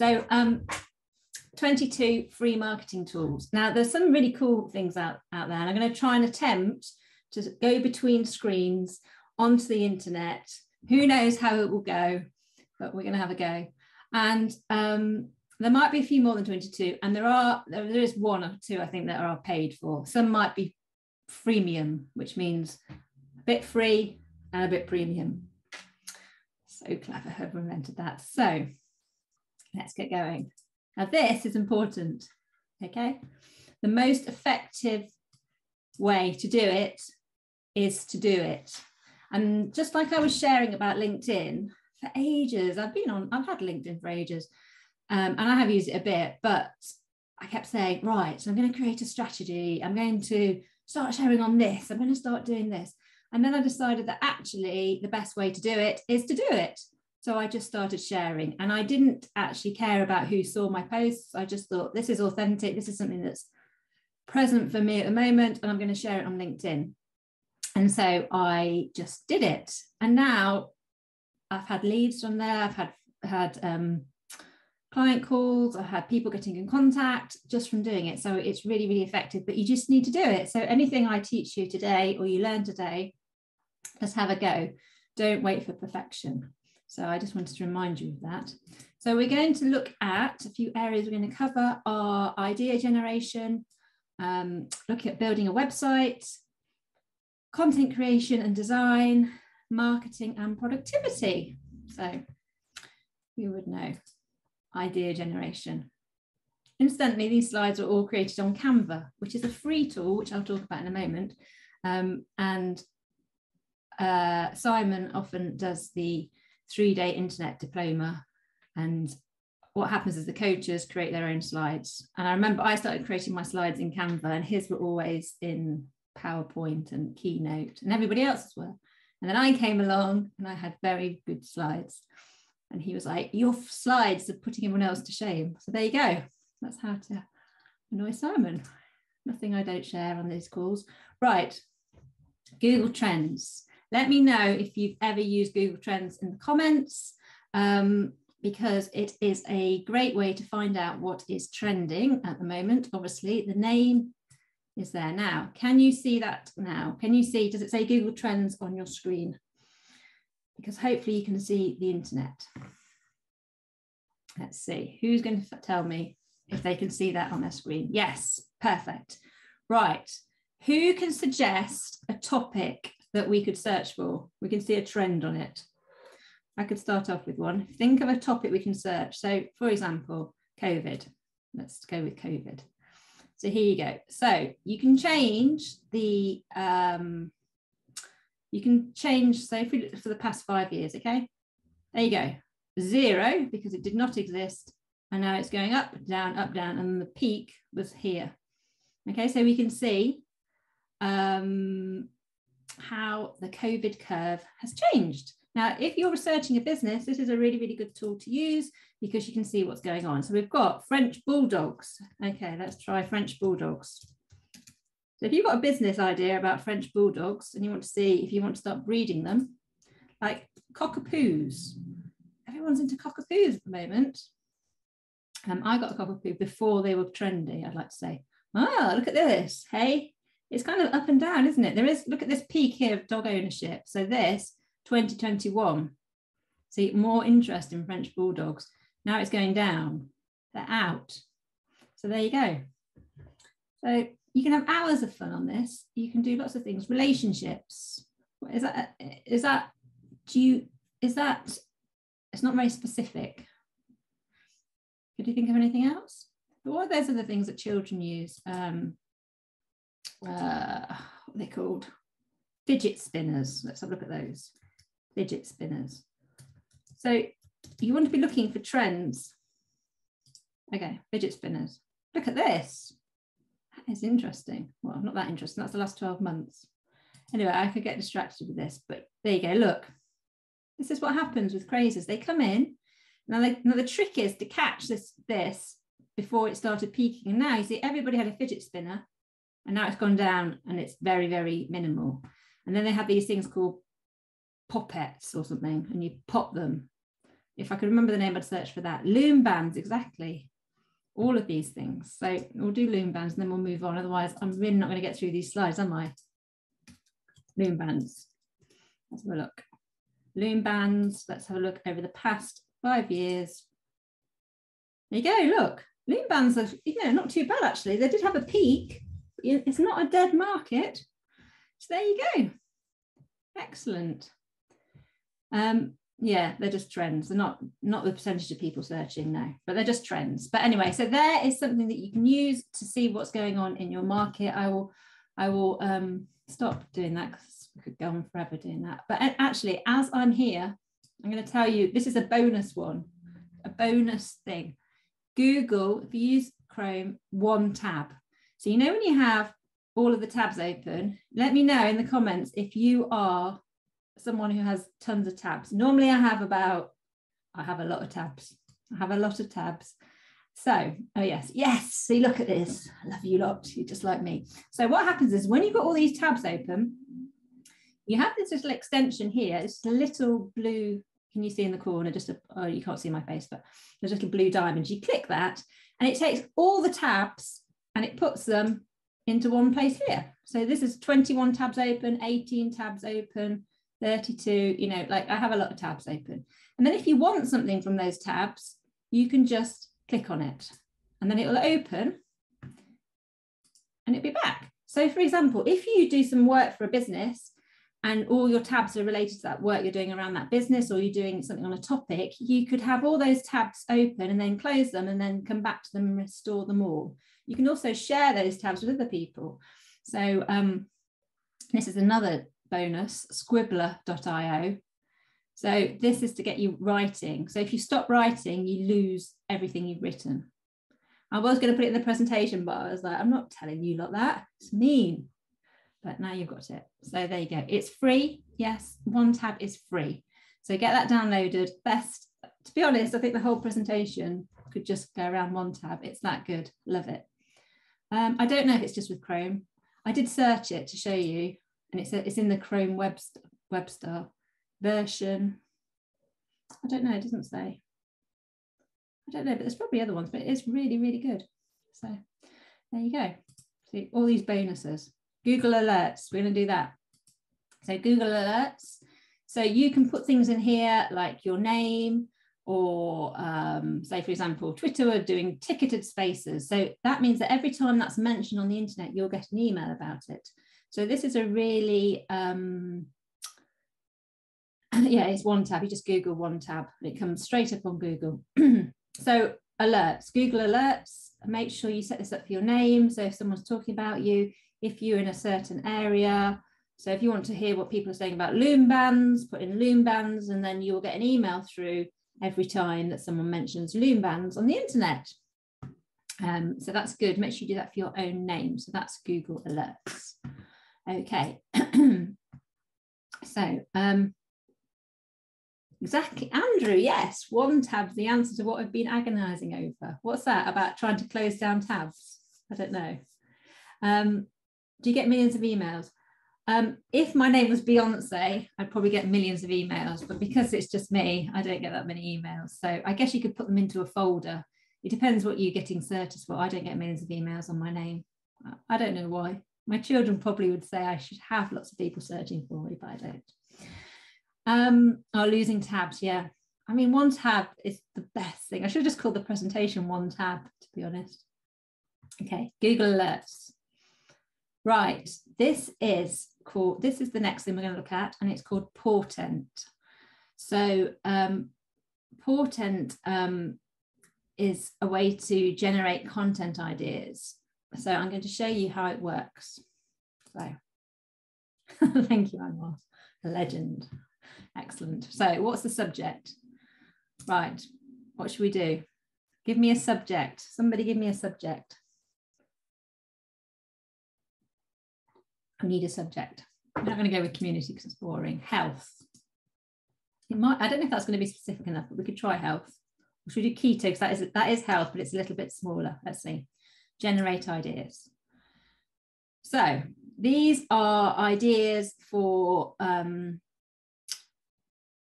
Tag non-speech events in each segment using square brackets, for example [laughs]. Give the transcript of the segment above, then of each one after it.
So um, 22 free marketing tools. Now there's some really cool things out, out there and I'm going to try and attempt to go between screens onto the internet. Who knows how it will go, but we're going to have a go. And um, there might be a few more than 22 and there are there is one or two i think that are paid for some might be freemium which means a bit free and a bit premium so clever whoever invented that so let's get going now this is important okay the most effective way to do it is to do it and just like i was sharing about linkedin for ages i've been on i've had linkedin for ages um, and I have used it a bit, but I kept saying, right, so I'm going to create a strategy. I'm going to start sharing on this. I'm going to start doing this. And then I decided that actually the best way to do it is to do it. So I just started sharing and I didn't actually care about who saw my posts. I just thought this is authentic. This is something that's present for me at the moment and I'm going to share it on LinkedIn. And so I just did it. And now I've had leads from there. I've had had um, client calls, I had people getting in contact just from doing it. So it's really, really effective, but you just need to do it. So anything I teach you today or you learn today, just have a go. Don't wait for perfection. So I just wanted to remind you of that. So we're going to look at a few areas we're going to cover our idea generation, um, looking at building a website, content creation and design, marketing and productivity. So you would know idea generation. Incidentally, these slides are all created on Canva, which is a free tool, which I'll talk about in a moment. Um, and uh, Simon often does the three-day internet diploma. And what happens is the coaches create their own slides. And I remember I started creating my slides in Canva and his were always in PowerPoint and Keynote and everybody else's were. And then I came along and I had very good slides. And he was like, Your slides are putting everyone else to shame. So there you go. That's how to annoy Simon. Nothing I don't share on these calls. Right. Google Trends. Let me know if you've ever used Google Trends in the comments um, because it is a great way to find out what is trending at the moment. Obviously, the name is there now. Can you see that now? Can you see, does it say Google Trends on your screen? because hopefully you can see the internet. Let's see, who's going to tell me if they can see that on their screen? Yes, perfect. Right, who can suggest a topic that we could search for? We can see a trend on it. I could start off with one. Think of a topic we can search. So, for example, COVID. Let's go with COVID. So here you go. So you can change the um, you can change, say, for, for the past five years, okay? There you go. Zero, because it did not exist. And now it's going up, down, up, down, and the peak was here. Okay, so we can see um, how the COVID curve has changed. Now, if you're researching a business, this is a really, really good tool to use because you can see what's going on. So we've got French Bulldogs. Okay, let's try French Bulldogs. So if you've got a business idea about French bulldogs and you want to see if you want to start breeding them, like cockapoos, everyone's into cockapoos at the moment. Um, I got a cockapoo before they were trendy, I'd like to say. Ah, look at this. Hey, it's kind of up and down, isn't it? There is, look at this peak here of dog ownership. So this, 2021. See, more interest in French bulldogs. Now it's going down. They're out. So there you go. So you can have hours of fun on this. You can do lots of things. Relationships. Is that is that do you is that it's not very specific. Could you think of anything else? But what are those other things that children use? Um, uh, what they called? Fidget spinners. Let's have a look at those. Fidget spinners. So you want to be looking for trends. Okay, fidget spinners. Look at this. That is interesting. Well, not that interesting. That's the last 12 months. Anyway, I could get distracted with this, but there you go. Look, this is what happens with crazes. They come in. Now, they, now the trick is to catch this, this before it started peaking. And now you see everybody had a fidget spinner and now it's gone down and it's very, very minimal. And then they have these things called poppets or something and you pop them If I could remember the name, I'd search for that. Loom bands, exactly. All of these things. So we'll do loom bands and then we'll move on. Otherwise, I'm really not going to get through these slides, am I? Loom bands. Let's have a look. Loom bands. Let's have a look over the past five years. There you go. Look, loom bands are you know not too bad actually. They did have a peak. It's not a dead market. So there you go. Excellent. Um, yeah, they're just trends. They're not not the percentage of people searching now, but they're just trends. But anyway, so there is something that you can use to see what's going on in your market. I will I will um, stop doing that because we could go on forever doing that. But actually, as I'm here, I'm going to tell you this is a bonus one, a bonus thing. Google, if you use Chrome, one tab. So you know when you have all of the tabs open, let me know in the comments if you are someone who has tons of tabs. Normally I have about, I have a lot of tabs. I have a lot of tabs. So, oh yes, yes, see, look at this. I love you lot, you're just like me. So what happens is when you've got all these tabs open, you have this little extension here, it's a little blue, can you see in the corner, just a, oh, you can't see my face, but there's a little blue diamond. You click that and it takes all the tabs and it puts them into one place here. So this is 21 tabs open, 18 tabs open, 32, you know, like I have a lot of tabs open. And then if you want something from those tabs, you can just click on it and then it will open and it'll be back. So for example, if you do some work for a business and all your tabs are related to that work you're doing around that business or you're doing something on a topic, you could have all those tabs open and then close them and then come back to them and restore them all. You can also share those tabs with other people. So um, this is another bonus, squibler.io. So this is to get you writing. So if you stop writing, you lose everything you've written. I was going to put it in the presentation, but I was like, I'm not telling you like that. It's mean. But now you've got it. So there you go. It's free. Yes, one tab is free. So get that downloaded. Best, to be honest, I think the whole presentation could just go around one tab. It's that good. Love it. Um, I don't know if it's just with Chrome. I did search it to show you, and it's, a, it's in the Chrome Web, Webster version. I don't know, it doesn't say. I don't know, but there's probably other ones, but it is really, really good. So there you go. See all these bonuses. Google Alerts, we're going to do that. So Google Alerts. So you can put things in here like your name, or um, say, for example, Twitter are doing ticketed spaces. So that means that every time that's mentioned on the internet, you'll get an email about it. So this is a really, um, [clears throat] yeah, it's one tab. You just Google one tab and it comes straight up on Google. [clears throat] so alerts, Google alerts, make sure you set this up for your name. So if someone's talking about you, if you're in a certain area, so if you want to hear what people are saying about loom bands, put in loom bands, and then you'll get an email through every time that someone mentions loom bands on the internet. Um, so that's good. Make sure you do that for your own name. So that's Google Alerts. Okay. [clears throat] so um, exactly, Andrew, yes, one tab, the answer to what I've been agonizing over. What's that about trying to close down tabs? I don't know. Um, do you get millions of emails? Um, if my name was Beyonce, I'd probably get millions of emails, but because it's just me, I don't get that many emails. So I guess you could put them into a folder. It depends what you're getting searches for. I don't get millions of emails on my name. I don't know why. My children probably would say I should have lots of people searching for me, but I don't. Um, oh, losing tabs, yeah. I mean, one tab is the best thing. I should have just called the presentation one tab, to be honest. Okay, Google Alerts. Right, this is called, this is the next thing we're going to look at, and it's called Portent. So um, Portent um, is a way to generate content ideas. So I'm going to show you how it works. So [laughs] thank you, Anwar, a legend. Excellent. So what's the subject? Right, what should we do? Give me a subject. Somebody give me a subject. Need a subject. I'm not going to go with community because it's boring. Health. It might, I don't know if that's going to be specific enough, but we could try health. Or should we do keto? Because that is, that is health, but it's a little bit smaller. Let's see. Generate ideas. So these are ideas for um,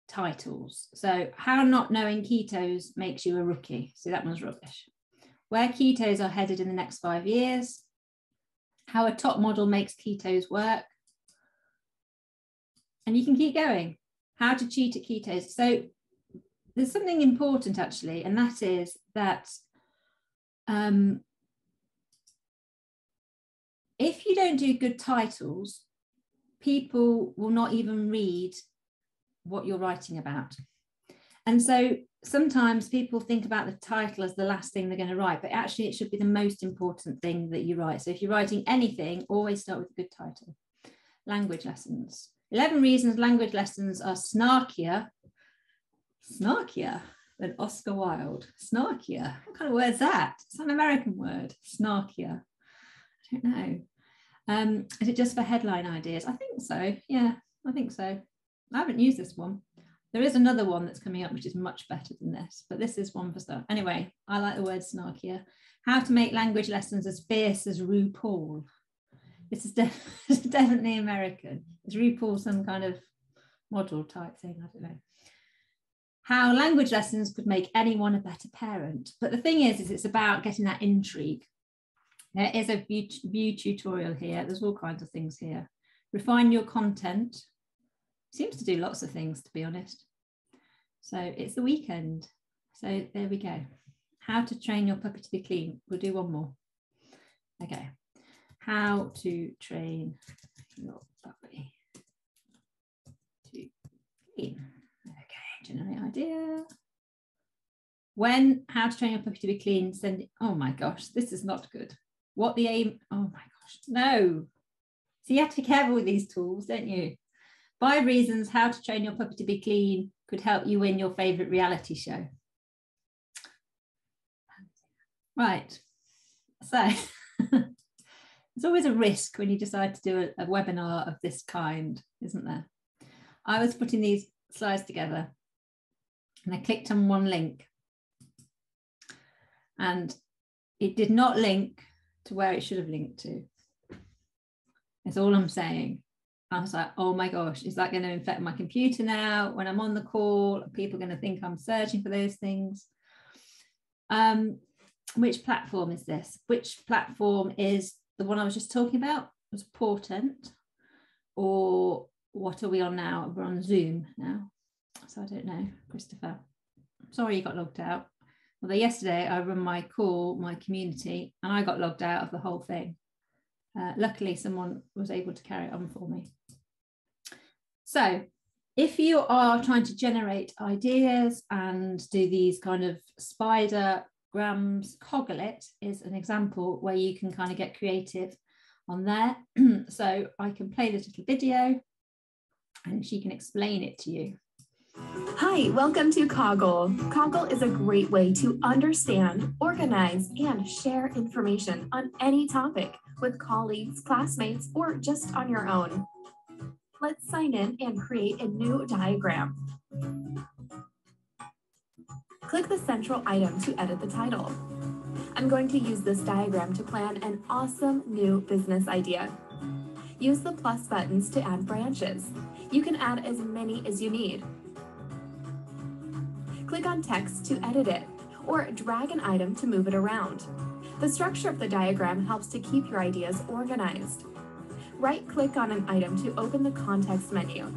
titles. So how not knowing ketos makes you a rookie. See, that one's rubbish. Where ketos are headed in the next five years. How a top model makes ketos work. And you can keep going. How to cheat at ketos. So there's something important actually, and that is that um, if you don't do good titles, people will not even read what you're writing about. And so sometimes people think about the title as the last thing they're going to write, but actually it should be the most important thing that you write. So if you're writing anything, always start with a good title. Language lessons. 11 reasons language lessons are snarkier, snarkier than Oscar Wilde. Snarkier. What kind of word is that? It's an American word, snarkier. I don't know. Um, is it just for headline ideas? I think so. Yeah, I think so. I haven't used this one. There is another one that's coming up, which is much better than this, but this is one for stuff. Anyway, I like the word snarkier. How to make language lessons as fierce as RuPaul. [laughs] This is definitely American. Is RuPaul some kind of model type thing? I don't know. How language lessons could make anyone a better parent. But the thing is, is it's about getting that intrigue. There is a view, view tutorial here. There's all kinds of things here. Refine your content. Seems to do lots of things, to be honest. So it's the weekend. So there we go. How to train your puppy to be clean. We'll do one more. Okay. How to train your puppy to clean. Okay, generate idea. When how to train your puppy to be clean, send. Oh my gosh, this is not good what the aim, oh my gosh, no. So you have to be careful with these tools, don't you? Five reasons how to train your puppy to be clean could help you win your favorite reality show. Right, so [laughs] there's always a risk when you decide to do a, a webinar of this kind, isn't there? I was putting these slides together and I clicked on one link and it did not link to where it should have linked to. That's all I'm saying. I was like, oh my gosh, is that going to infect my computer now? When I'm on the call, are people going to think I'm searching for those things? Um, which platform is this? Which platform is the one I was just talking about? Was Portent, or what are we on now? We're on Zoom now, so I don't know, Christopher. Sorry you got logged out. Although yesterday I run my call, my community, and I got logged out of the whole thing. Uh, luckily, someone was able to carry it on for me. So, if you are trying to generate ideas and do these kind of spider grams, Coggle is an example where you can kind of get creative on there. [clears throat] so I can play this little video and she can explain it to you. Hi, welcome to Coggle. Coggle is a great way to understand, organize, and share information on any topic with colleagues, classmates, or just on your own. Let's sign in and create a new diagram. Click the central item to edit the title. I'm going to use this diagram to plan an awesome new business idea. Use the plus buttons to add branches. You can add as many as you need click on text to edit it, or drag an item to move it around. The structure of the diagram helps to keep your ideas organized. Right-click on an item to open the context menu.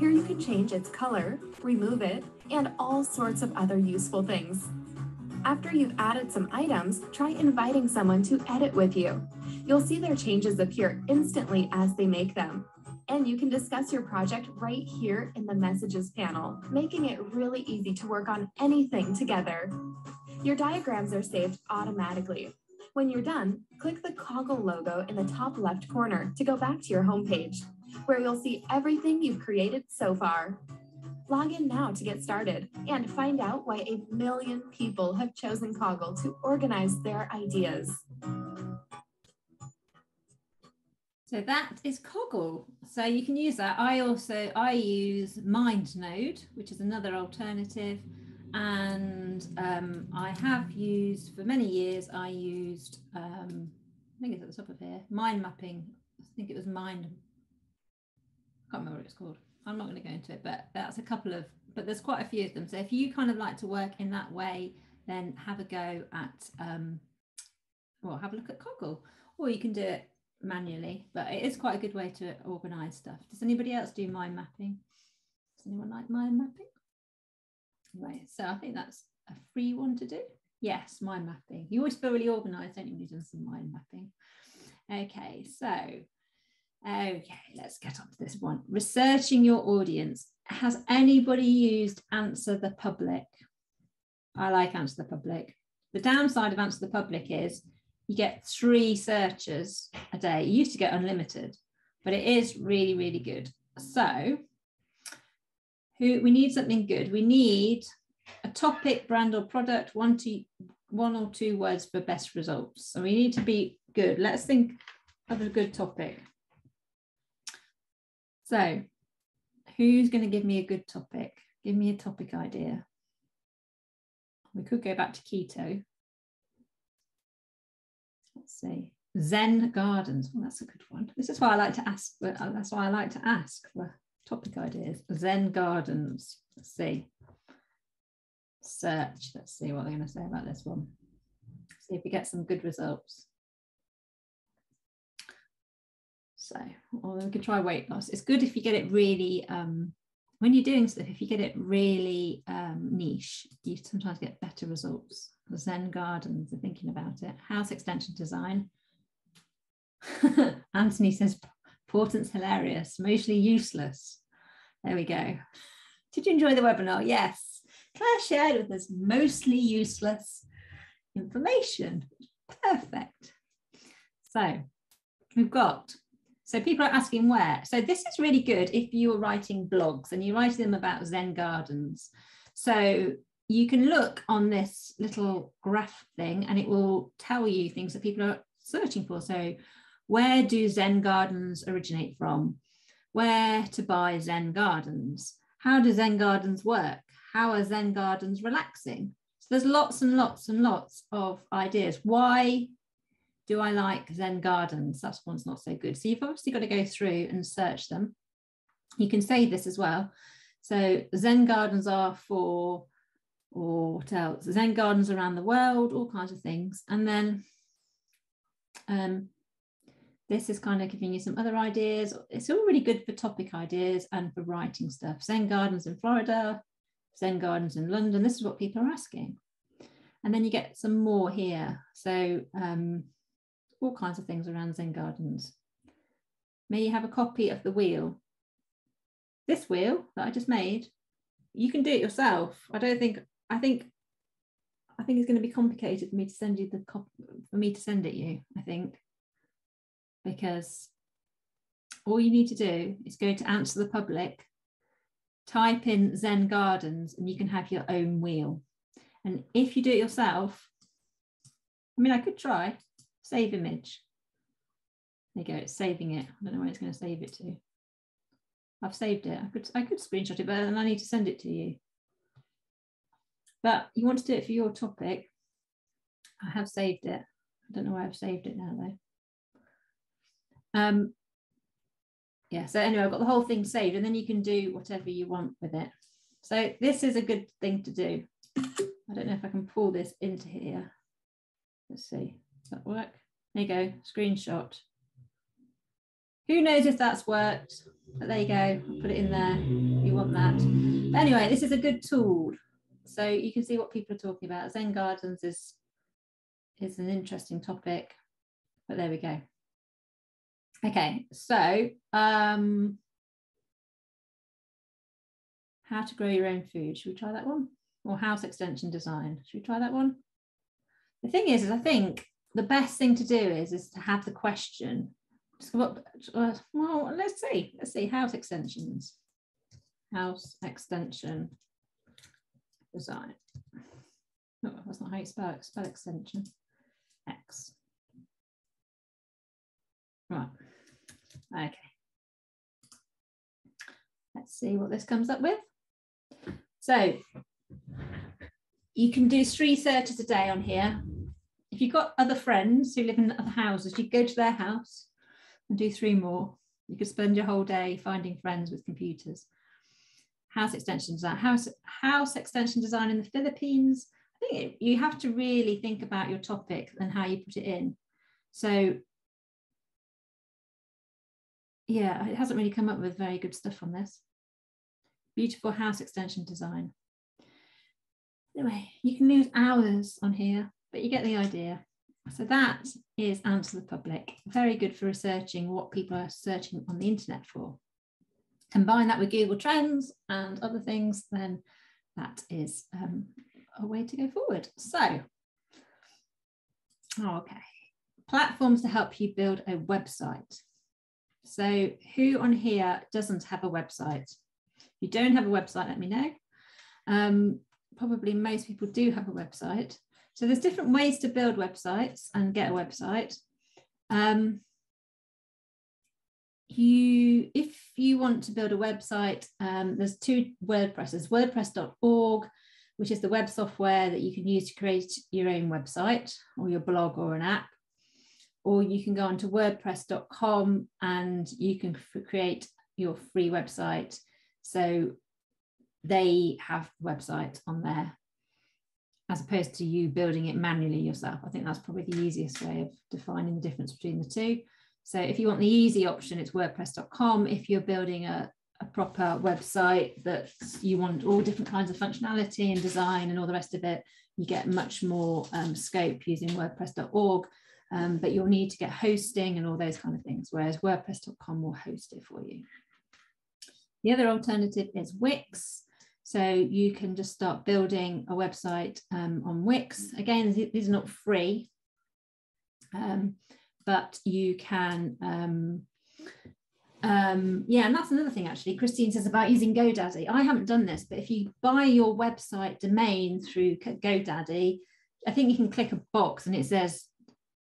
Here you can change its color, remove it, and all sorts of other useful things. After you've added some items, try inviting someone to edit with you. You'll see their changes appear instantly as they make them and you can discuss your project right here in the messages panel, making it really easy to work on anything together. Your diagrams are saved automatically. When you're done, click the Coggle logo in the top left corner to go back to your homepage, where you'll see everything you've created so far. Log in now to get started and find out why a million people have chosen Coggle to organize their ideas. So that is Coggle. So you can use that. I also, I use MindNode, which is another alternative. And um, I have used, for many years, I used, um, I think it's at the top of here, mind mapping. I think it was mind, I can't remember what it's called. I'm not going to go into it, but that's a couple of but there's quite a few of them. So if you kind of like to work in that way, then have a go at, um, well, have a look at Coggle, or you can do it manually, but it is quite a good way to organize stuff. Does anybody else do mind mapping? Does anyone like mind mapping? Right, so I think that's a free one to do. Yes, mind mapping. You always feel really organized, don't you, when you've done some mind mapping? Okay, so, okay, let's get on to this one. Researching your audience. Has anybody used Answer the Public? I like Answer the Public. The downside of Answer the Public is you get three searches a day. You used to get unlimited, but it is really, really good. So who we need something good. We need a topic, brand or product, one to one or two words for best results. So we need to be good. Let's think of a good topic. So who's going to give me a good topic? Give me a topic idea. We could go back to keto. Let's see. Zen gardens. Well, that's a good one. This is why I like to ask. Uh, that's why I like to ask for topic ideas. Zen gardens. Let's see. Search. Let's see what they're going to say about this one. See if we get some good results. So, or we could try weight loss. It's good if you get it really um, when you're doing stuff, if you get it really um, niche, you sometimes get better results. Zen Gardens are thinking about it. House extension design. [laughs] Anthony says, Portent's hilarious, mostly useless. There we go. Did you enjoy the webinar? Yes. Claire shared with us mostly useless information. Perfect. So we've got so people are asking where. So this is really good if you're writing blogs and you're writing them about Zen gardens. So you can look on this little graph thing and it will tell you things that people are searching for. So where do Zen gardens originate from? Where to buy Zen gardens? How do Zen gardens work? How are Zen gardens relaxing? So there's lots and lots and lots of ideas. Why do I like Zen Gardens? That one's not so good. So you've obviously got to go through and search them. You can say this as well. So Zen Gardens are for, or what else? Zen Gardens around the world, all kinds of things. And then um, this is kind of giving you some other ideas. It's all really good for topic ideas and for writing stuff. Zen Gardens in Florida, Zen Gardens in London. This is what people are asking. And then you get some more here. So um, all kinds of things around Zen Gardens. May you have a copy of the wheel. This wheel that I just made, you can do it yourself. I don't think, I think, I think it's going to be complicated for me to send you the copy, for me to send it you, I think, because all you need to do is go to answer the public, type in Zen Gardens, and you can have your own wheel. And if you do it yourself, I mean, I could try, Save image. There you go, it's saving it. I don't know where it's going to save it to. I've saved it. I could I could screenshot it, but then I need to send it to you. But you want to do it for your topic. I have saved it. I don't know where I've saved it now though. Um, yeah, so anyway, I've got the whole thing saved and then you can do whatever you want with it. So this is a good thing to do. I don't know if I can pull this into here. Let's see. Does that work? There you go, screenshot. Who knows if that's worked? But there you go, I'll put it in there. You want that. But anyway, this is a good tool. So you can see what people are talking about. Zen Gardens is, is an interesting topic, but there we go. Okay, so um, how to grow your own food. Should we try that one? Or house extension design. Should we try that one? The thing is, is I think the best thing to do is is to have the question. Uh, well, let's see. Let's see house extensions. House extension design. Oh, that's not how you spell it. Spell extension. X. Right. Okay. Let's see what this comes up with. So you can do three searches a day on here if you've got other friends who live in other houses, you go to their house and do three more. You could spend your whole day finding friends with computers. house extension design, house, house extension design in the Philippines. I think it, you have to really think about your topic and how you put it in. So yeah, it hasn't really come up with very good stuff on this. Beautiful house extension design. Anyway, you can lose hours on here, but you get the idea. So that is Answer the Public. Very good for researching what people are searching on the internet for. Combine that with Google Trends and other things, then that is um, a way to go forward. So, okay, platforms to help you build a website. So who on here doesn't have a website? If you don't have a website, let me know. Um, probably most people do have a website. So there's different ways to build websites and get a website. Um, you, if you want to build a website, um, there's two WordPresses, wordpress.org, which is the web software that you can use to create your own website or your blog or an app or you can go onto wordpress.com and you can create your free website. So they have the website on there as opposed to you building it manually yourself. I think that's probably the easiest way of defining the difference between the two. So if you want the easy option, it's wordpress.com. If you're building a, a proper website that you want all different kinds of functionality and design and all the rest of it, you get much more um, scope using wordpress.org um, but you'll need to get hosting and all those kind of things, whereas WordPress.com will host it for you. The other alternative is Wix. So you can just start building a website um, on Wix. Again, these are not free, um, but you can, um, um, yeah, and that's another thing actually. Christine says about using GoDaddy. I haven't done this, but if you buy your website domain through GoDaddy, I think you can click a box and it says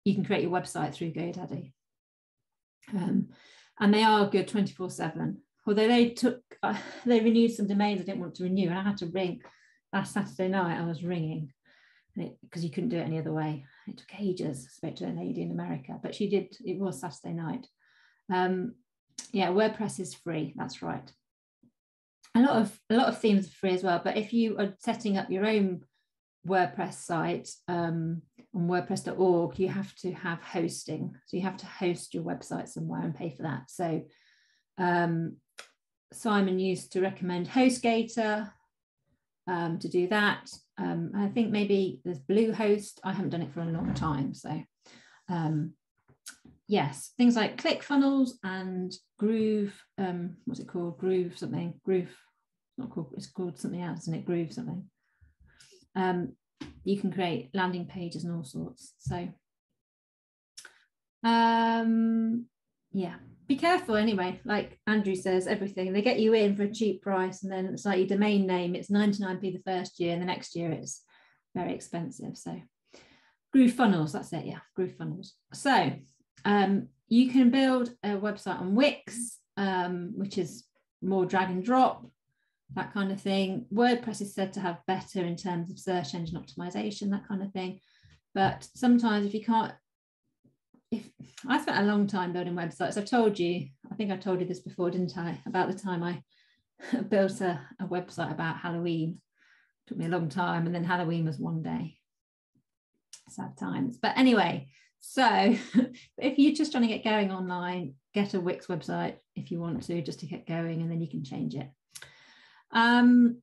you can create your website through GoDaddy. Um, and they are good 24 7. Although they took, uh, [laughs] they renewed some domains I didn't want to renew, and I had to ring last Saturday night. I was ringing because you couldn't do it any other way. It took ages. I spoke to a lady in America, but she did, it was Saturday night. Um, yeah, WordPress is free. That's right. A lot of a lot of themes are free as well. But if you are setting up your own WordPress site um, on WordPress.org, you have to have hosting. So you have to host your website somewhere and pay for that. So um, Simon used to recommend HostGator um, to do that. Um, I think maybe there's Bluehost. I haven't done it for a long time. So um, yes, things like ClickFunnels and Groove. Um, what's it called? Groove something. Groove. Not called. It's called something else, isn't it? Groove something um, you can create landing pages and all sorts. So um, yeah, be careful anyway. Like Andrew says, everything they get you in for a cheap price, and then it's like your domain name, it's 99p the first year, and the next year it's very expensive. So Groove Funnels, that's it. Yeah, Groove Funnels. So um, you can build a website on Wix, um, which is more drag and drop that kind of thing. WordPress is said to have better in terms of search engine optimization, that kind of thing. But sometimes if you can't, if I spent a long time building websites, I've told you, I think I told you this before, didn't I? About the time I [laughs] built a, a website about Halloween. It took me a long time, and then Halloween was one day. Sad times. But anyway, so [laughs] if you're just trying to get going online, get a Wix website if you want to, just to get going, and then you can change it. Um,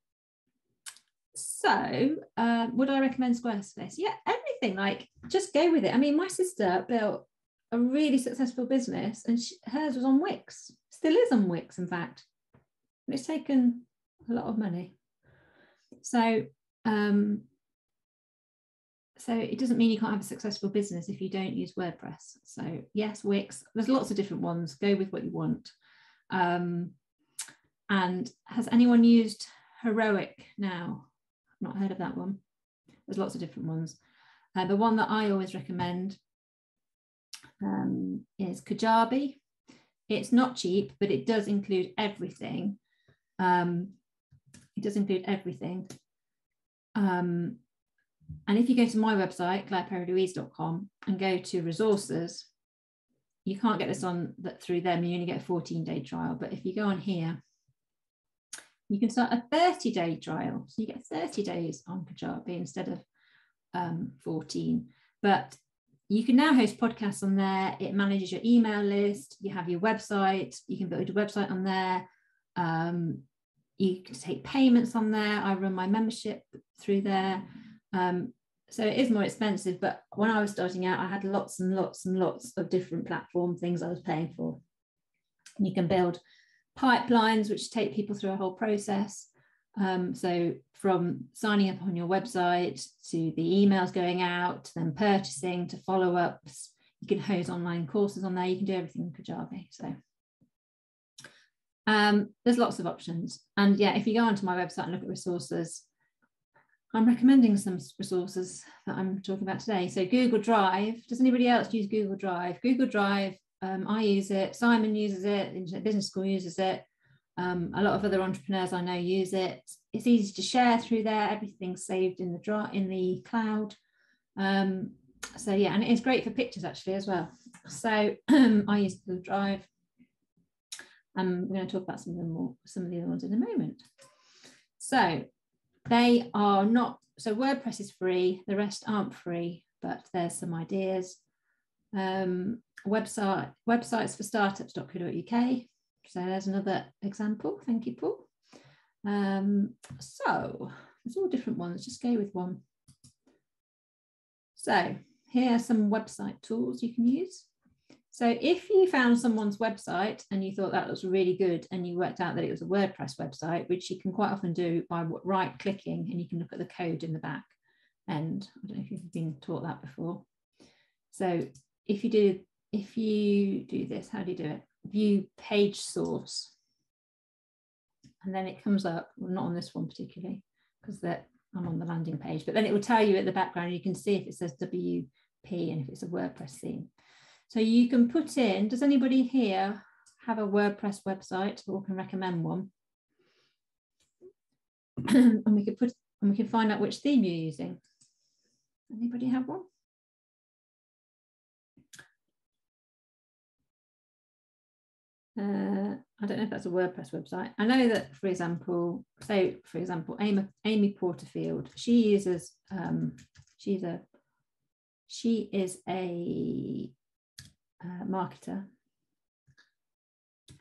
so uh, would I recommend Squarespace? Yeah, everything. Like just go with it. I mean, my sister built a really successful business, and she, hers was on Wix. Still is on Wix, in fact. It's taken a lot of money. So, um, so it doesn't mean you can't have a successful business if you don't use WordPress. So yes, Wix. There's lots of different ones. Go with what you want. Um, and has anyone used Heroic now? I've not heard of that one. There's lots of different ones. Uh, the one that I always recommend um, is Kajabi. It's not cheap, but it does include everything. Um, it does include everything. Um, and if you go to my website, claireperrylouise.com, and go to resources, you can't get this on that through them. You only get a 14 day trial. But if you go on here, you can start a 30 day trial. So you get 30 days on Kajabi instead of um, 14. But you can now host podcasts on there. It manages your email list. You have your website. You can build a website on there. Um, you can take payments on there. I run my membership through there. Um, so it is more expensive, but when I was starting out, I had lots and lots and lots of different platform things I was paying for. You can build pipelines which take people through a whole process. Um, so from signing up on your website to the emails going out, then purchasing to follow-ups, you can host online courses on there. You can do everything in Kajabi. So um, there's lots of options. And yeah, if you go onto my website and look at resources, I'm recommending some resources that I'm talking about today. So Google Drive, does anybody else use Google Drive? Google Drive, um, I use it, Simon uses it, Internet Business School uses it. Um, a lot of other entrepreneurs I know use it. It's easy to share through there. Everything's saved in the draw in the cloud. Um, so yeah, and it is great for pictures actually as well. So [clears throat] I use Google Drive. I'm going to talk about some of them more, some of the other ones in a moment. So they are not, so WordPress is free, the rest aren't free, but there's some ideas. Um, website, websites for startups.co.uk. So there's another example. Thank you, Paul. Um, so there's all different ones, just go with one. So here are some website tools you can use. So if you found someone's website and you thought that was really good and you worked out that it was a WordPress website, which you can quite often do by right clicking and you can look at the code in the back end. I don't know if you've been taught that before. So if you do, if you do this, how do you do it? View page source. And then it comes up, well, not on this one particularly, because that I'm on the landing page, but then it will tell you at the background, you can see if it says WP and if it's a WordPress theme. So you can put in, does anybody here have a WordPress website or can recommend one? [clears throat] and we could put and we can find out which theme you're using. Anybody have one? Uh, I don't know if that's a WordPress website. I know that, for example, say, for example, Amy, Amy Porterfield, she uses, um, she's a, she is a uh, marketer.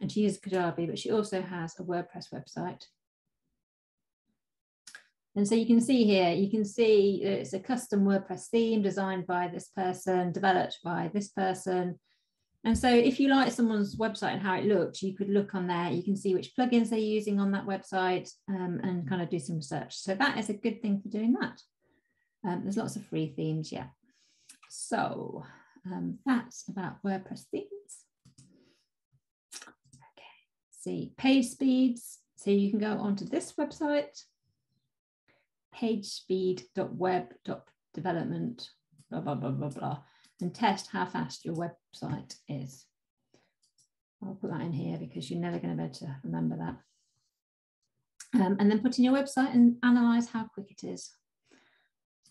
And she uses Kajabi, but she also has a WordPress website. And so you can see here, you can see it's a custom WordPress theme designed by this person, developed by this person. And so if you like someone's website and how it looked, you could look on there, you can see which plugins they're using on that website um, and kind of do some research. So that is a good thing for doing that. Um, there's lots of free themes, yeah. So um, that's about WordPress themes. Okay, see page speeds. So you can go onto this website, pagespeed.web.development, blah, blah, blah, blah, blah, and test how fast your website is. I'll put that in here because you're never going to be able to remember that. Um, and then put in your website and analyze how quick it is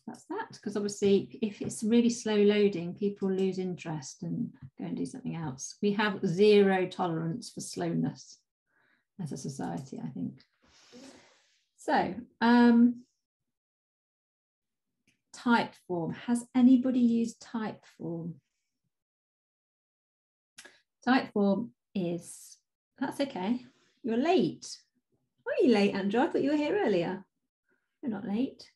that's that. Because obviously, if it's really slow loading, people lose interest and go and do something else. We have zero tolerance for slowness as a society, I think. So, um, Typeform. Has anybody used Typeform? Typeform is, that's okay. You're late. Why Are you late, Andrew? I thought you were here earlier. You're not late.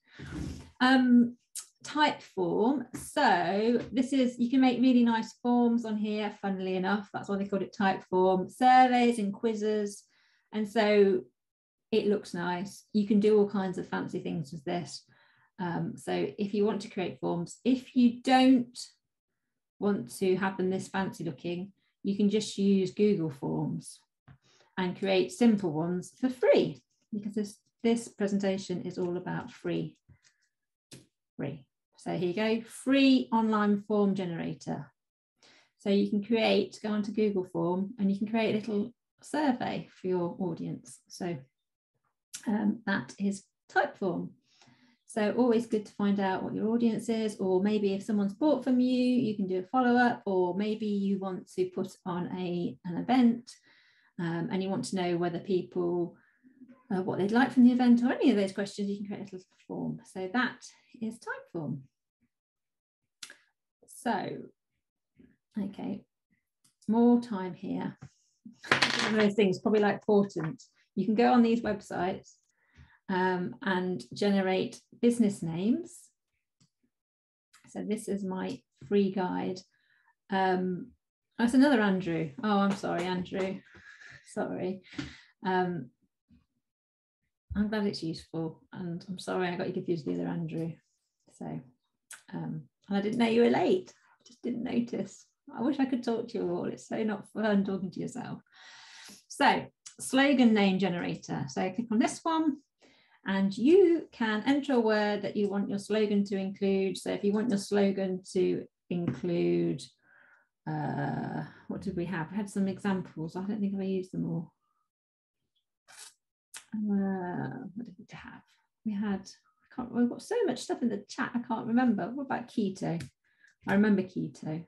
Um, type form. So this is, you can make really nice forms on here, funnily enough. That's why they called it type form. Surveys and quizzes. And so it looks nice. You can do all kinds of fancy things with this. Um, so if you want to create forms, if you don't want to have them this fancy looking, you can just use Google Forms and create simple ones for free because this, this presentation is all about free free. So here you go, free online form generator. So you can create, go onto Google form and you can create a little survey for your audience. So um, that is Typeform. So always good to find out what your audience is, or maybe if someone's bought from you, you can do a follow-up, or maybe you want to put on a, an event um, and you want to know whether people uh, what they'd like from the event or any of those questions, you can create a little form. So that is Typeform. So, okay, more time here. One of those things, probably like important. You can go on these websites um, and generate business names. So this is my free guide. Um, that's another Andrew. Oh, I'm sorry, Andrew. Sorry. Um, I'm glad it's useful, and I'm sorry I got you confused with the other Andrew. So, um, and I didn't know you were late. I just didn't notice. I wish I could talk to you all. It's so not fun talking to yourself. So, slogan name generator. So, click on this one, and you can enter a word that you want your slogan to include. So, if you want your slogan to include, uh, what did we have? We had some examples. I don't think I used them all. Uh, what did we have? We had, I can't, we've got so much stuff in the chat, I can't remember. What about keto? I remember keto.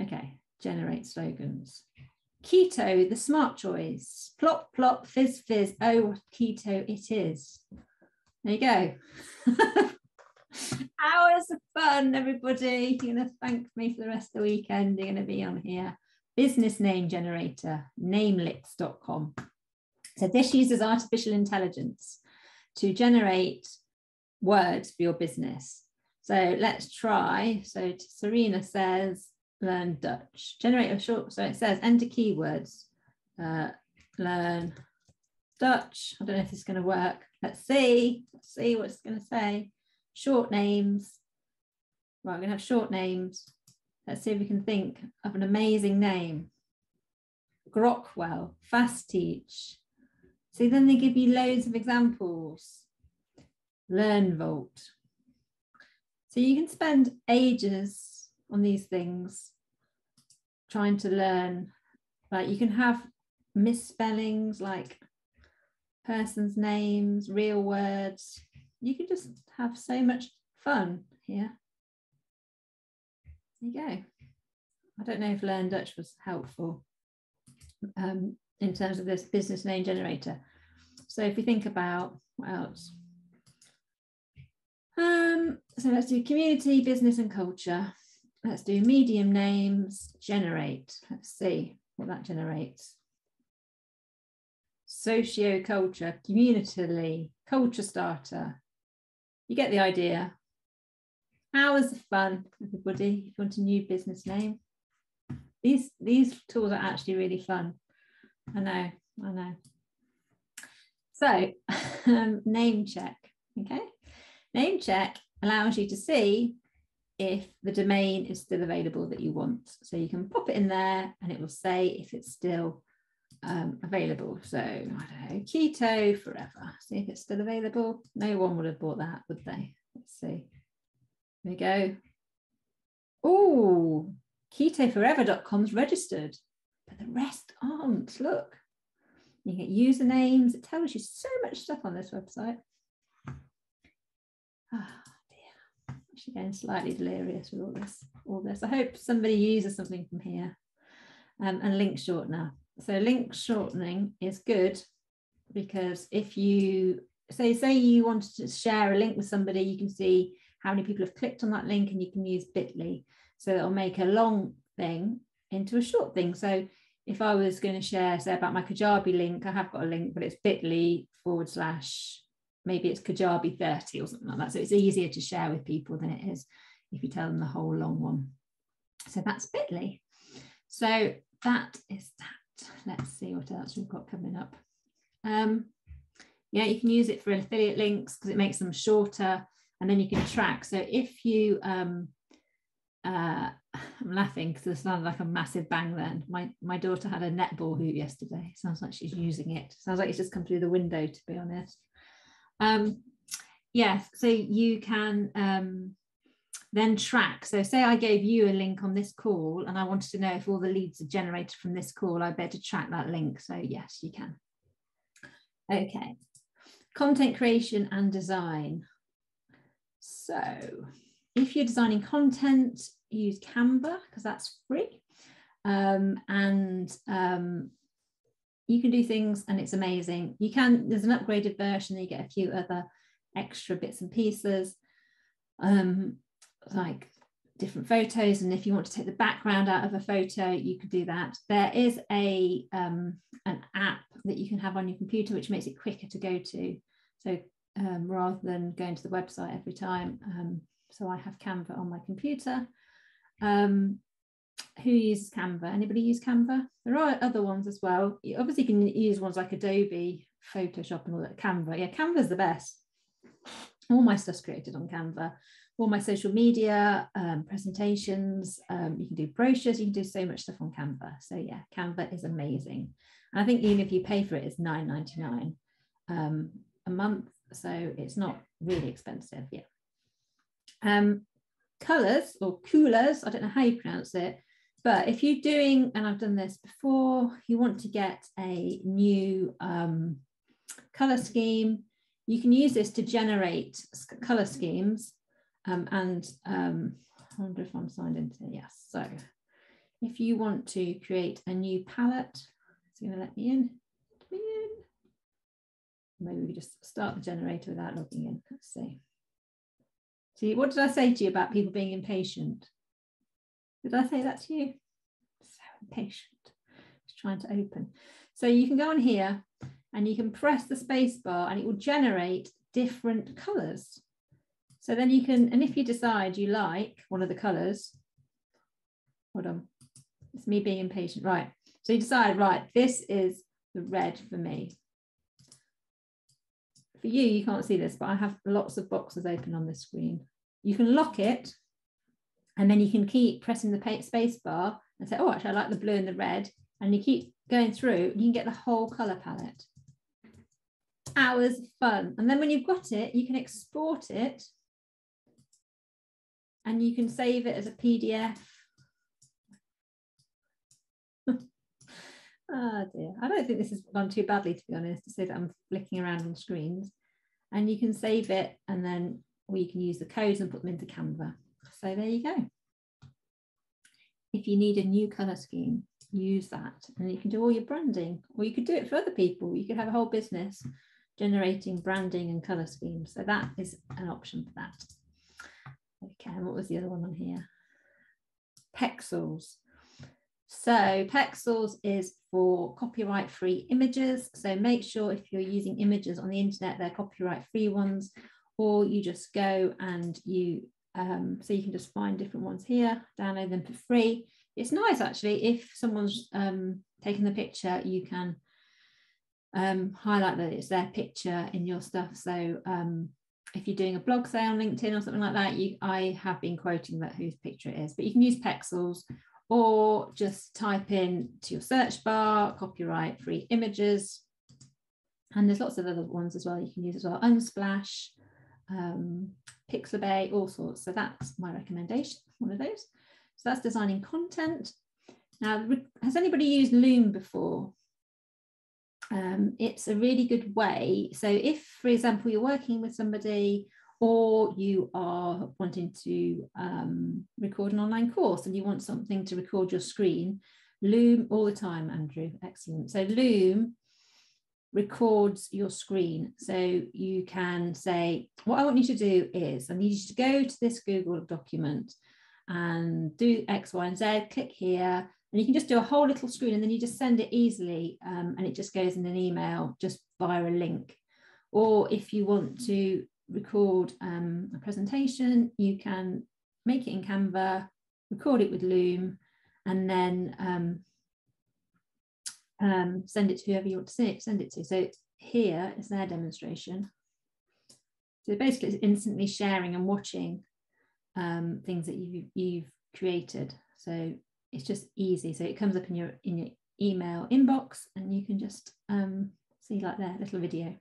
Okay, generate slogans. Keto, the smart choice. Plop, plop, fizz, fizz. Oh, what keto it is. There you go. [laughs] Hours of fun, everybody. You're going to thank me for the rest of the weekend. You're going to be on here. Business name generator, namelix.com. So this uses artificial intelligence to generate words for your business. So let's try. So Serena says, learn Dutch. Generate a short, so it says enter keywords. Uh, learn Dutch. I don't know if this is going to work. Let's see. Let's see what it's going to say. Short names. Right, I'm going to have short names. Let's see if we can think of an amazing name. Grockwell, Fast Teach, so then they give you loads of examples. LearnVault. So you can spend ages on these things trying to learn. Like you can have misspellings like person's names, real words. You can just have so much fun here. There you go. I don't know if Learn Dutch was helpful. Um, in terms of this business name generator. So if we think about what else? Um, so let's do community, business and culture. Let's do medium names, generate. Let's see what that generates. Socio-culture, community, culture starter. You get the idea. Hours of fun, everybody, if you want a new business name. These, these tools are actually really fun. I know, I know. So, [laughs] um, name check, okay? Name check allows you to see if the domain is still available that you want. So you can pop it in there and it will say if it's still um, available. So I don't know, keto forever. See if it's still available. No one would have bought that, would they? Let's see. There we go. Oh, ketoforever.com's registered but the rest aren't. Look, you get usernames. It tells you so much stuff on this website. Ah, Actually getting slightly delirious with all this. All this. I hope somebody uses something from here. Um, and link shortener. So link shortening is good because if you say say you wanted to share a link with somebody, you can see how many people have clicked on that link, and you can use Bitly. So it'll make a long thing into a short thing. So if I was going to share, say, about my Kajabi link, I have got a link, but it's bit.ly forward slash, maybe it's Kajabi 30 or something like that. So it's easier to share with people than it is if you tell them the whole long one. So that's bit.ly. So that is that. Let's see what else we've got coming up. Um, yeah, you can use it for affiliate links because it makes them shorter and then you can track. So if you um, uh, [laughs] I'm laughing because it sounded like a massive bang then. My my daughter had a netball hoop yesterday. Sounds like she's using it. Sounds like it's just come through the window, to be honest. Um, yes, so you can um, then track. So say I gave you a link on this call and I wanted to know if all the leads are generated from this call, I better track that link. So yes, you can. Okay, content creation and design. So if you're designing content, use Canva because that's free. Um, and um, you can do things and it's amazing. You can, there's an upgraded version, you get a few other extra bits and pieces, um, like different photos. And if you want to take the background out of a photo, you could do that. There is a um, an app that you can have on your computer, which makes it quicker to go to. So um, rather than going to the website every time. Um, so I have Canva on my computer. Um, who uses Canva? Anybody use Canva? There are other ones as well. Obviously, you obviously can use ones like Adobe, Photoshop and all that. Canva, yeah, Canva's the best. All my stuff's created on Canva. All my social media, um, presentations, um, you can do brochures, you can do so much stuff on Canva. So yeah, Canva is amazing. And I think even if you pay for it, it's $9.99 um, a month. So it's not really expensive, yeah. Um, colors or Coolors, I don't know how you pronounce it, but if you're doing, and I've done this before, you want to get a new um, color scheme, you can use this to generate color schemes. Um, and um, I wonder if I'm signed into, yes. So if you want to create a new palette, it's going to let me in. Let me in. Maybe we just start the generator without logging in. Let's see. See, what did I say to you about people being impatient? Did I say that to you? So impatient. Just trying to open. So you can go on here and you can press the space bar and it will generate different colors. So then you can, and if you decide you like one of the colors, hold on, it's me being impatient, right. So you decide, right, this is the red for me. For you, you can't see this, but I have lots of boxes open on the screen. You can lock it and then you can keep pressing the space bar and say, oh, actually, I like the blue and the red. And you keep going through, you can get the whole color palette. Hours of fun. And then when you've got it, you can export it and you can save it as a PDF. oh [laughs] ah, dear, I don't think this has gone too badly, to be honest, to say that I'm flicking around on screens. And you can save it and then, or you can use the codes and put them into Canva. So there you go. If you need a new color scheme, use that and you can do all your branding or you could do it for other people. You could have a whole business generating branding and color schemes. So that is an option for that. Okay, and what was the other one on here? Pexels. So Pexels is for copyright free images. So make sure if you're using images on the internet, they're copyright free ones, or you just go and you um, so you can just find different ones here, download them for free. It's nice actually, if someone's um, taken the picture, you can um, highlight that it's their picture in your stuff. So um, if you're doing a blog say on LinkedIn or something like that, you, I have been quoting that whose picture it is, but you can use Pexels or just type in to your search bar, copyright free images. And there's lots of other ones as well you can use as well. Unsplash, um, Pixabay, all sorts. So that's my recommendation, one of those. So that's designing content. Now, has anybody used Loom before? Um, it's a really good way. So if, for example, you're working with somebody or you are wanting to um, record an online course and you want something to record your screen, Loom all the time, Andrew, excellent. So Loom records your screen. So you can say, what I want you to do is, I need you to go to this Google document and do X, Y, and Z, click here, and you can just do a whole little screen and then you just send it easily um, and it just goes in an email just via a link. Or if you want to record um, a presentation, you can make it in Canva, record it with Loom, and then um, um, send it to whoever you want to it, send it to. So here is their demonstration. So basically it's instantly sharing and watching um, things that you've, you've created. So it's just easy. So it comes up in your, in your email inbox and you can just um, see like their little video.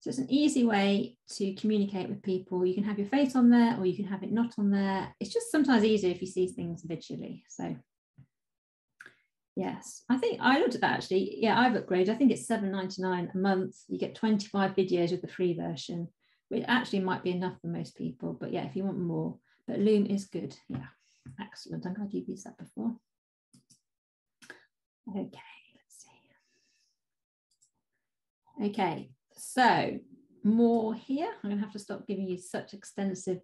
So it's an easy way to communicate with people. You can have your face on there or you can have it not on there. It's just sometimes easier if you see things visually. So Yes, I think I looked at that actually. Yeah, I've upgraded. I think it's seven ninety nine a month. You get 25 videos with the free version, which actually might be enough for most people. But yeah, if you want more, but Loom is good. Yeah, excellent. I'm glad you've used that before. Okay, let's see. Okay, so more here. I'm going to have to stop giving you such extensive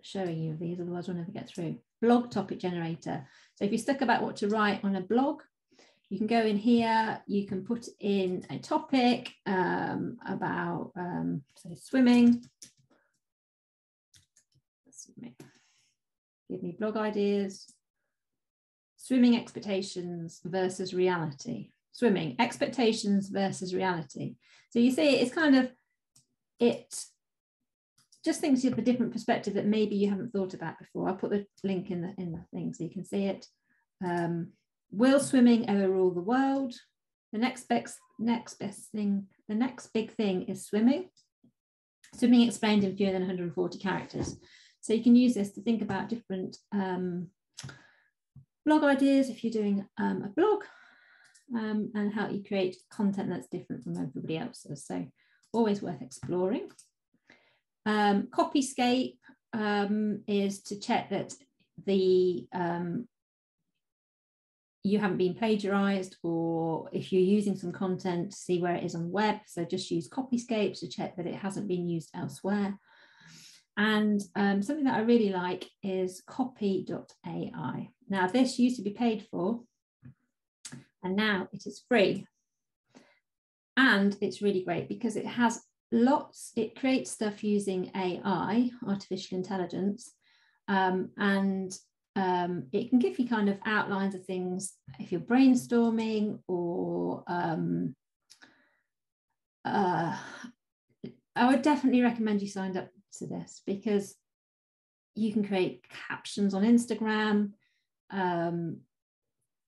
showing you of these, otherwise we'll never get through. Blog topic generator. So if you're stuck about what to write on a blog, you can go in here, you can put in a topic um, about, um, say, swimming. Give me blog ideas. Swimming expectations versus reality. Swimming expectations versus reality. So you see, it's kind of, it just thinks of a different perspective that maybe you haven't thought about before. I'll put the link in the in the thing so you can see it. Um, will swimming overrule the world? The next best next best thing, the next big thing is swimming. Swimming explained in fewer than 140 characters. So you can use this to think about different um, blog ideas if you're doing um, a blog um, and how you create content that's different from everybody else's. So always worth exploring. Um, Copyscape um, is to check that the um, you haven't been plagiarized or if you're using some content, see where it is on the web. So just use Copyscape to check that it hasn't been used elsewhere. And um, something that I really like is copy.ai. Now, this used to be paid for, and now it is free. And it's really great because it has lots, it creates stuff using AI, artificial intelligence, um, and um, it can give you kind of outlines of things if you're brainstorming or um, uh, I would definitely recommend you signed up to this because you can create captions on Instagram, um,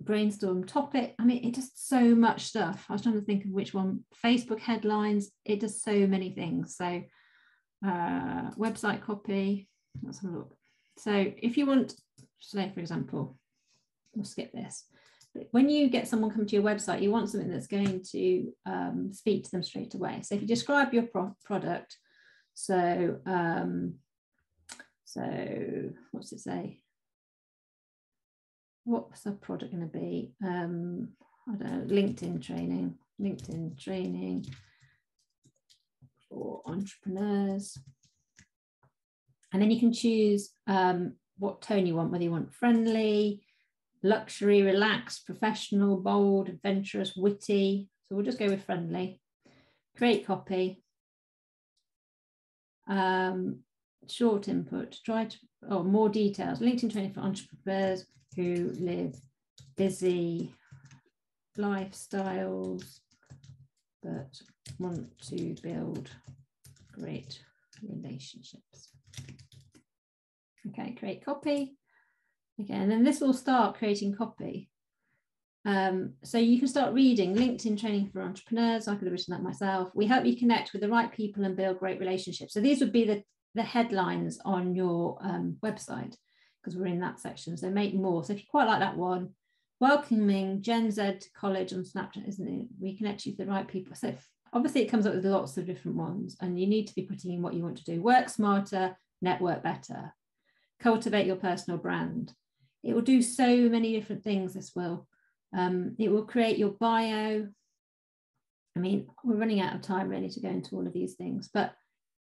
brainstorm topic. I mean, it does so much stuff. I was trying to think of which one. Facebook headlines. It does so many things. So uh, website copy. Let's have a look. So if you want, say for example, we'll skip this. But when you get someone come to your website, you want something that's going to um, speak to them straight away. So if you describe your pro product, so um, so what's it say? what's the product going to be? Um, I don't know, LinkedIn training, LinkedIn training for entrepreneurs. And then you can choose um, what tone you want, whether you want friendly, luxury, relaxed, professional, bold, adventurous, witty. So we'll just go with friendly. Create copy. Um, short input, try to, oh, more details. LinkedIn training for entrepreneurs, who live busy lifestyles but want to build great relationships. Okay, create copy. Okay, and then this will start creating copy. Um, so you can start reading LinkedIn training for entrepreneurs. I could have written that myself. We help you connect with the right people and build great relationships. So these would be the, the headlines on your um, website because we're in that section. So make more. So if you quite like that one, welcoming Gen Z college on Snapchat, isn't it? We connect you to the right people. So obviously it comes up with lots of different ones and you need to be putting in what you want to do. Work smarter, network better, cultivate your personal brand. It will do so many different things, this will. Um, it will create your bio. I mean, we're running out of time really to go into all of these things, but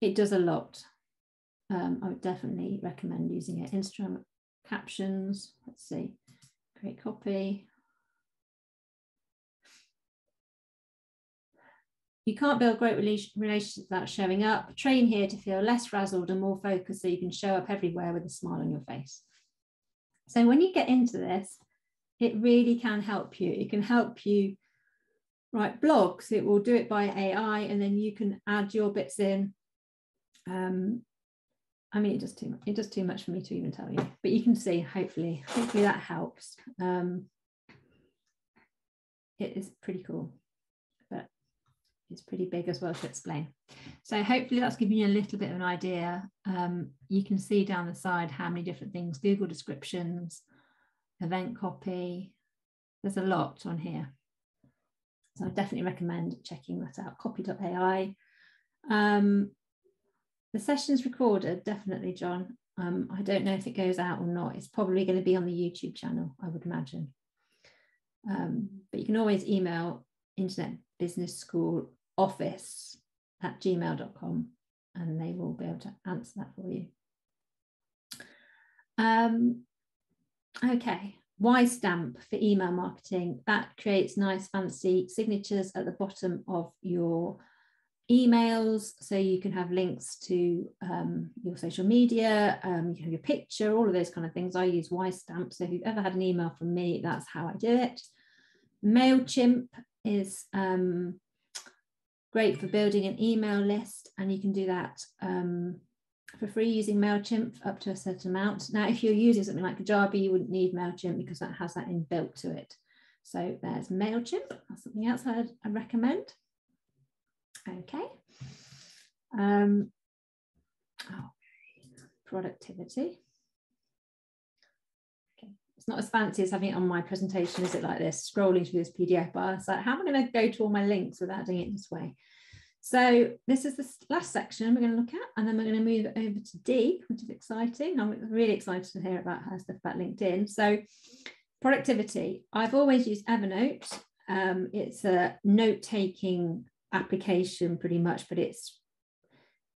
it does a lot um, I would definitely recommend using it. Instagram captions, let's see, create copy. You can't build great relationships without showing up. Train here to feel less frazzled and more focused so you can show up everywhere with a smile on your face. So when you get into this, it really can help you. It can help you write blogs. It will do it by AI and then you can add your bits in. Um, I mean, it does too much. It does too much for me to even tell you, but you can see. Hopefully, hopefully that helps. Um, it is pretty cool, it's pretty big as well to explain. So hopefully that's giving you a little bit of an idea. Um, you can see down the side how many different things: Google descriptions, event copy. There's a lot on here. So I definitely recommend checking that out. Copy.ai. Um, the session's recorded, definitely, John. Um, I don't know if it goes out or not. It's probably going to be on the YouTube channel, I would imagine. Um, but you can always email Internet Business School office at gmail.com and they will be able to answer that for you. Um, okay, WiseStamp for email marketing. That creates nice fancy signatures at the bottom of your emails so you can have links to um, your social media um, you have your picture all of those kind of things i use WiseStamp so if you've ever had an email from me that's how i do it mailchimp is um, great for building an email list and you can do that um, for free using mailchimp up to a certain amount now if you're using something like kajabi you wouldn't need mailchimp because that has that inbuilt to it so there's mailchimp that's something else I'd, i recommend Okay. Um, oh, productivity. It's not as fancy as having it on my presentation, is it like this, scrolling through this PDF, bar. it's like, how am I going to go to all my links without doing it this way? So this is the last section we're going to look at, and then we're going to move over to D, which is exciting. I'm really excited to hear about her stuff about LinkedIn. So productivity. I've always used Evernote. Um, it's a note-taking application pretty much, but it's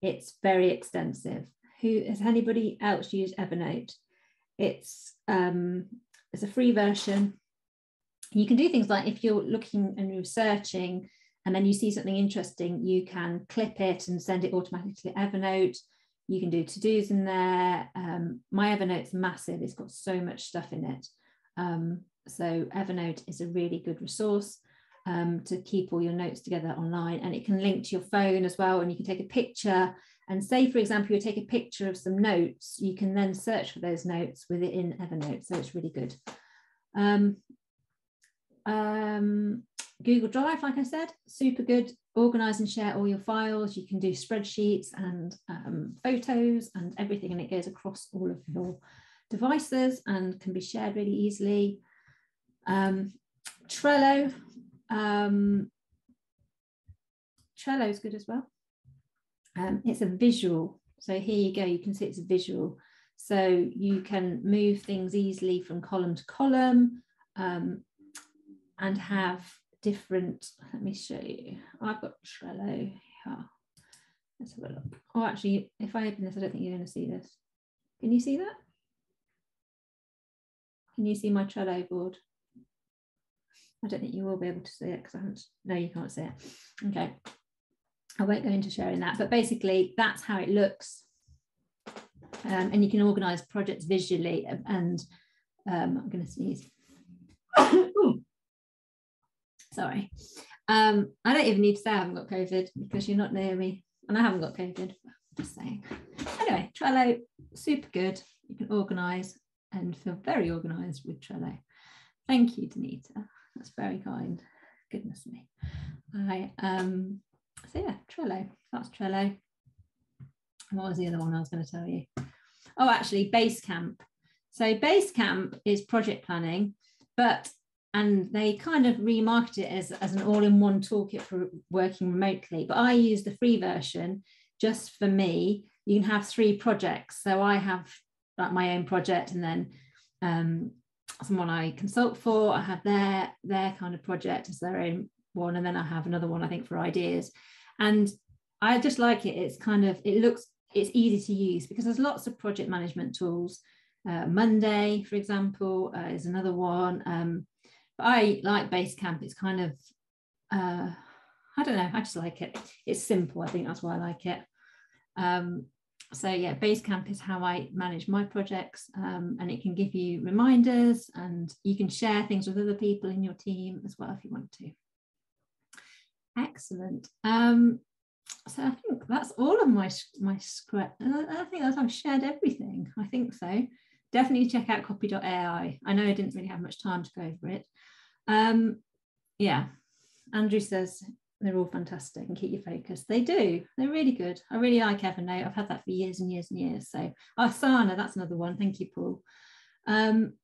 it's very extensive. Who has anybody else used Evernote? It's um, it's a free version. You can do things like if you're looking and researching and then you see something interesting, you can clip it and send it automatically to Evernote. You can do to-dos in there. Um, my Evernote's massive. It's got so much stuff in it. Um, so Evernote is a really good resource um, to keep all your notes together online. And it can link to your phone as well. And you can take a picture and say, for example, you take a picture of some notes, you can then search for those notes within Evernote. So it's really good. Um, um, Google Drive, like I said, super good. Organize and share all your files. You can do spreadsheets and um, photos and everything, and it goes across all of your devices and can be shared really easily. Um, Trello, um, Trello is good as well. Um, it's a visual. So here you go, you can see it's a visual. So you can move things easily from column to column um, and have different, let me show you. I've got Trello here. Let's have a look. Oh, actually, if I open this, I don't think you're going to see this. Can you see that? Can you see my Trello board? I don't think you will be able to see it because I haven't, no, you can't see it. Okay. I won't go into sharing that, but basically that's how it looks. Um, and you can organize projects visually and um, I'm going to sneeze. [coughs] Sorry. Um, I don't even need to say I haven't got COVID because you're not near me and I haven't got COVID. Just saying. Anyway, Trello, super good. You can organize and feel very organized with Trello. Thank you, Danita. That's very kind. Goodness me. I um so yeah, Trello. That's Trello. What was the other one I was going to tell you? Oh, actually, Basecamp. So Basecamp is project planning, but and they kind of remarket it as, as an all-in-one toolkit for working remotely. But I use the free version just for me. You can have three projects. So I have like my own project and then um, someone I consult for, I have their their kind of project as their own one, and then I have another one I think for ideas, and I just like it. It's kind of it looks it's easy to use because there's lots of project management tools. Uh, Monday, for example, uh, is another one. Um, but I like Basecamp. It's kind of uh, I don't know. I just like it. It's simple. I think that's why I like it. Um, so yeah, Basecamp is how I manage my projects um, and it can give you reminders and you can share things with other people in your team as well if you want to. Excellent. Um, so I think that's all of my, my script. I think that I've shared everything. I think so. Definitely check out copy.ai. I know I didn't really have much time to go over it. Um, yeah, Andrew says they're all fantastic and keep you focused. They do. They're really good. I really like Evernote. I've had that for years and years and years. So Asana, that's another one. Thank you, Paul. Um,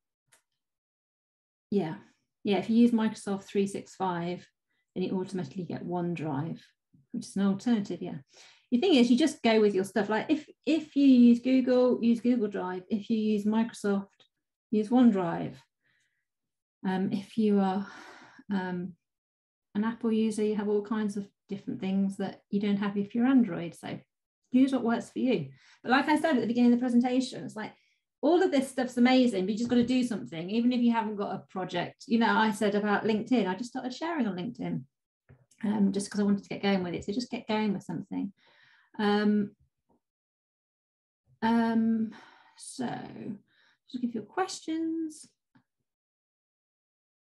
yeah, yeah. If you use Microsoft 365, then you automatically get OneDrive, which is an alternative. Yeah. The thing is, you just go with your stuff. Like if if you use Google, use Google Drive. If you use Microsoft, use OneDrive. Um, if you are um, an Apple user, you have all kinds of different things that you don't have if you're Android. So use what works for you. But like I said at the beginning of the presentation, it's like all of this stuff's amazing, but you just got to do something, even if you haven't got a project. You know, I said about LinkedIn, I just started sharing on LinkedIn um, just because I wanted to get going with it. So just get going with something. Um, um, so just for your questions.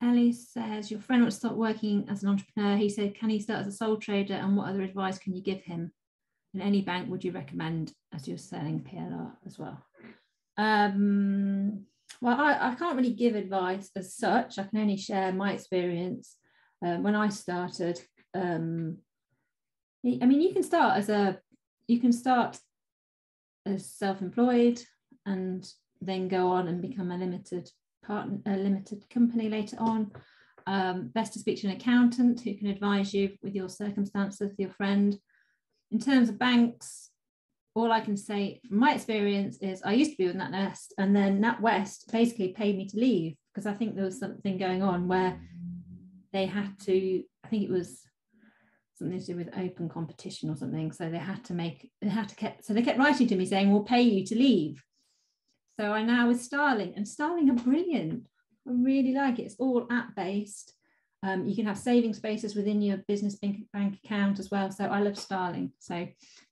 Ellie says, your friend wants to start working as an entrepreneur. He said, can he start as a sole trader and what other advice can you give him? In any bank would you recommend as you're selling PLR as well? Um, well, I, I can't really give advice as such. I can only share my experience. Um, when I started, um, I mean, you can start as a, you can start as self-employed and then go on and become a limited partner, a limited company later on. Um, best to speak to an accountant who can advise you with your circumstances, your friend. In terms of banks, all I can say from my experience is I used to be with NatWest, and then NatWest basically paid me to leave because I think there was something going on where they had to, I think it was something to do with open competition or something. So they had to make, they had to keep, so they kept writing to me saying, we'll pay you to leave. So I now with Starling, and Starling are brilliant. I really like it. It's all app based. Um, you can have saving spaces within your business bank, bank account as well. So I love Starling. So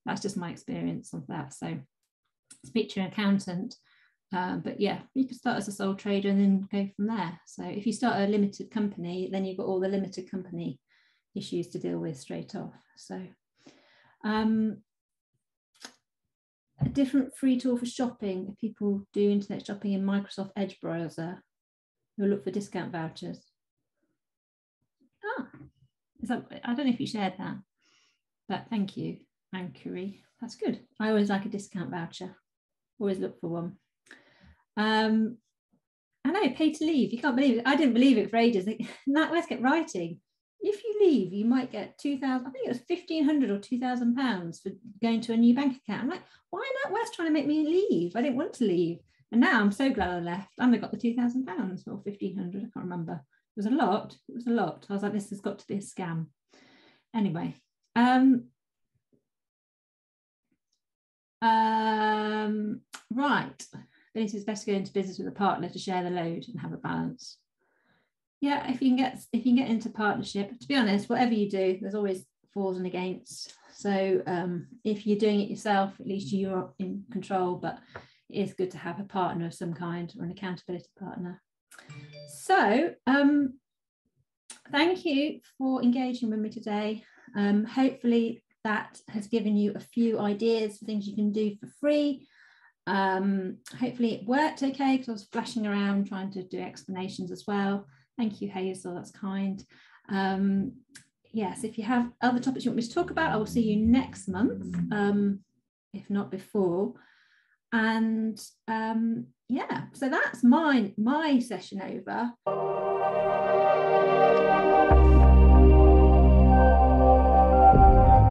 that's just my experience of that. So speak to an accountant. Um, but yeah, you can start as a sole trader and then go from there. So if you start a limited company, then you've got all the limited company issues to deal with straight off. So um, a different free tool for shopping. If people do internet shopping in Microsoft Edge browser, you'll look for discount vouchers. Ah, that, I don't know if you shared that, but thank you, Ancurie. That's good. I always like a discount voucher. Always look for one. Um, I know, pay to leave. You can't believe it. I didn't believe it for ages. NatWest [laughs] kept writing if you leave, you might get 2,000, I think it was 1,500 or 2,000 pounds for going to a new bank account. I'm like, why NatWest trying to make me leave? I didn't want to leave. And now I'm so glad I left. And I got the 2,000 pounds or 1,500, I can't remember. It was a lot. It was a lot. I was like, this has got to be a scam. Anyway, um, um, right. This is best to go into business with a partner to share the load and have a balance yeah if you can get if you can get into partnership to be honest whatever you do there's always fors and against so um, if you're doing it yourself at least you're in control but it is good to have a partner of some kind or an accountability partner so um, thank you for engaging with me today um, hopefully that has given you a few ideas for things you can do for free um, hopefully it worked okay because I was flashing around trying to do explanations as well Thank you, Hazel. That's kind. Um, yes, if you have other topics you want me to talk about, I will see you next month, um, if not before. And um, yeah, so that's my my session over.